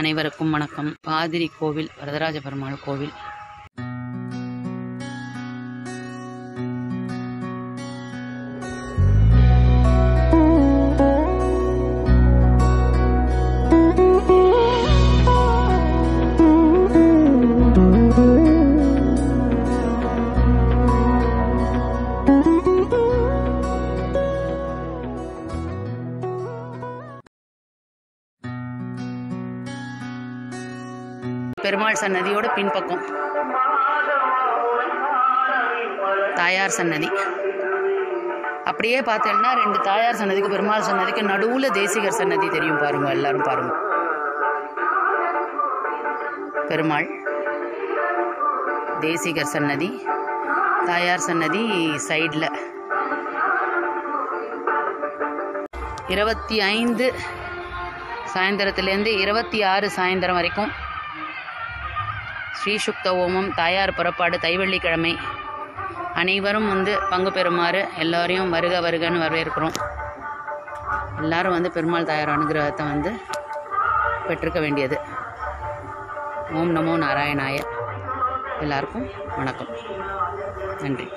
அனைவருக்கும் வணக்கம். பாதிரி கோவில் வரதராஜ பெருமாள் கோவில். பெருமாள் சன்னதியோட பின்பக்கம். தாயார் சன்னதி. அப்படியே பார்த்தேன்னா ரெண்டு தாயார் சன்னதிக்கு பெருமாள் சன்னதிக்கு நடுவில் தேசிகர் சன்னதி தெரியும் பாருங்க எல்லாரும் பாருங்க. பெருமாள் தேசிகர் சன்னதி தாயார் சன்னதி சைடில். இருபத்தி ஐந்து சாயந்தரத்துலேருந்து இருபத்தி ஆறு சாயந்தரம் வரைக்கும் ஸ்ரீசுக்த ஓமம் தாயார் புறப்பாடு தைவள்ளிக்கிழமை. அனைவரும் வந்து பங்கு பெறுமாறு எல்லாரையும் வருக வருகன்னு வரவேற்கிறோம். எல்லாரும் வந்து பெருமாள் தாயார் அனுகிரகத்தை வந்து பெற்றுக்க வேண்டியது. ஓம் நமோ நாராயணாய. எல்லாருக்கும் வணக்கம். நன்றி.